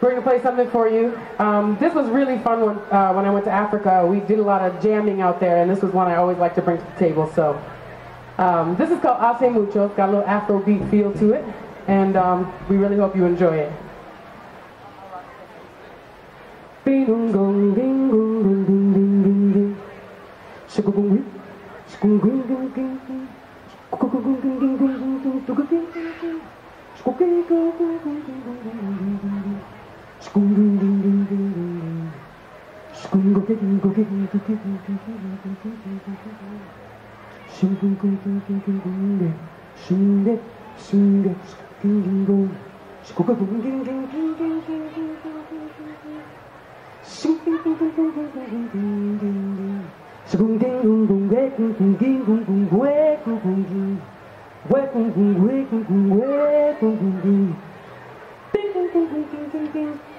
We're going to play something for you. Um, this was really fun when, uh, when I went to Africa. We did a lot of jamming out there, and this was one I always like to bring to the table. So um, this is called Hace Mucho. It's got a little Afrobeat feel to it, and um, we really hope you enjoy it. コンルンルンルンルンルンシコンゴケリンゴケリンゴケリンゴケリンゴケリンゴケリンシンクンクンクンクンクンクンで死んでンんでキンキンゴンシコンゴンキンキンキンキンキンキンキンキンシンキンキンキンキンキンキンキンキンキンシコンキンキンキンゲキンキンキンキンキンゴエキンキンキンゴエキンキンゴエキンキンゴエキンキンキンキンキンキンキン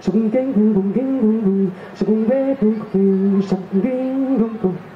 Sugeng ding ding.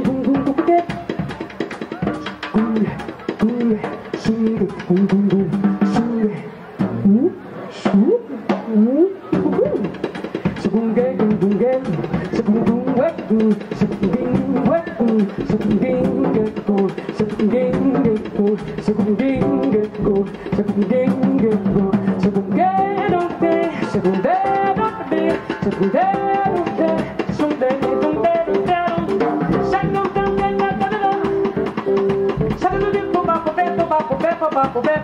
Shabbat,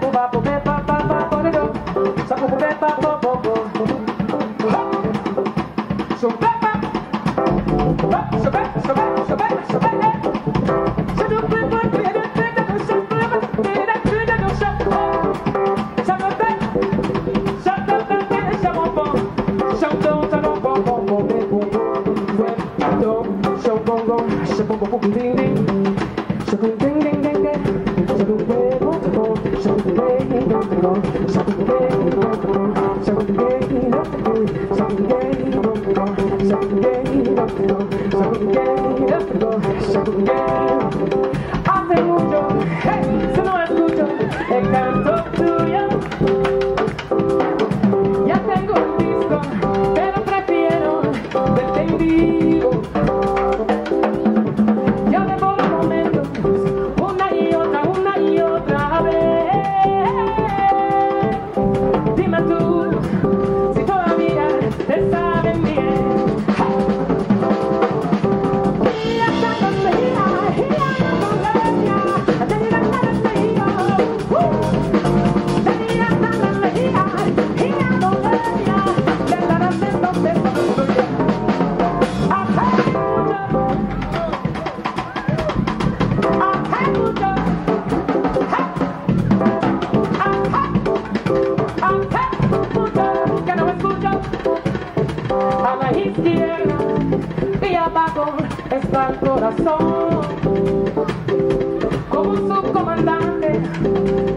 como un subcomandante.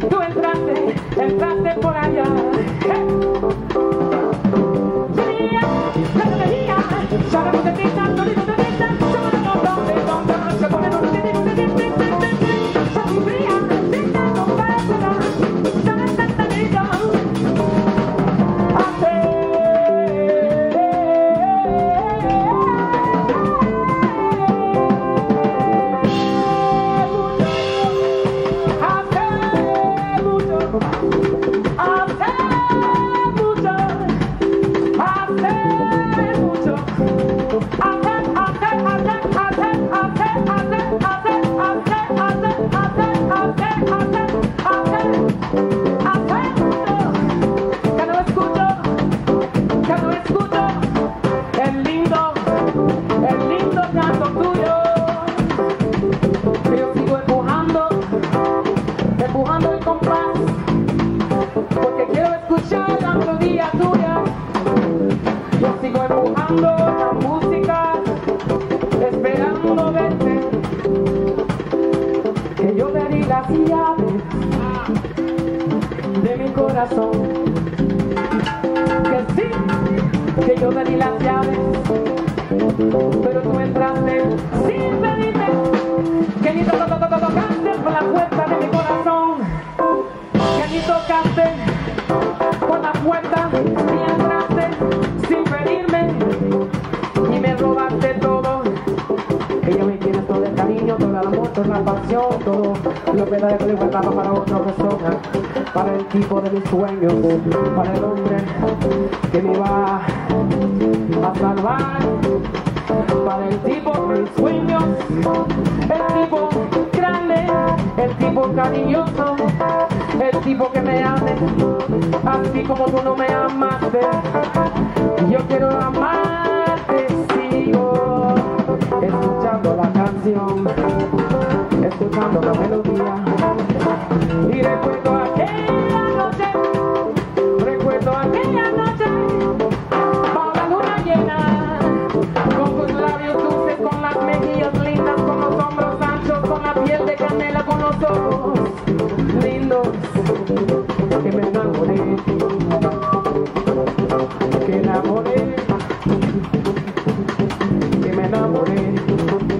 Tú entraste, entraste por ahí. Corazón. Que sí, que yo te di las llaves, pero tú entraste sin pedirme, que ni to to to to tocaste por la puerta de mi corazón, que ni tocaste por la puerta y entraste sin pedirme y me robaste todo. Ella me tiene todo el cariño, todo el amor, toda la pasión, para otra persona, para el tipo de mis sueños, para el hombre que me va a salvar, para el tipo de mis sueños, el tipo grande, el tipo cariñoso, el tipo que me ame, así como tú no me amaste, yo quiero amarte, sigo escuchando la canción, escuchando la melodía. amore tutto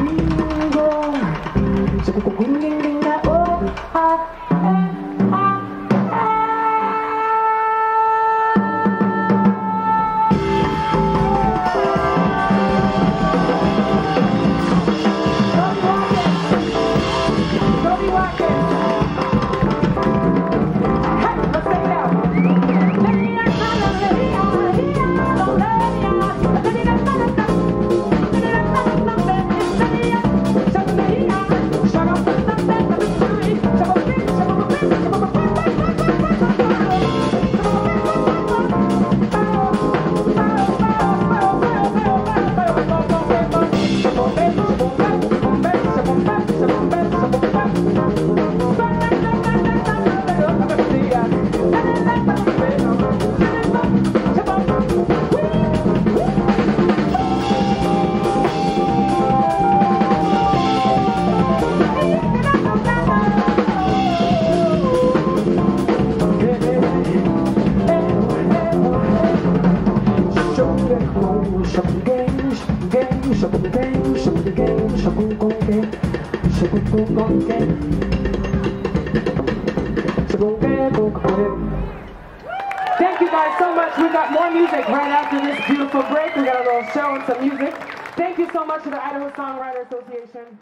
guys so much. We've got more music right after this beautiful break. We got a little show and some music. Thank you so much to the Idaho Songwriter Association.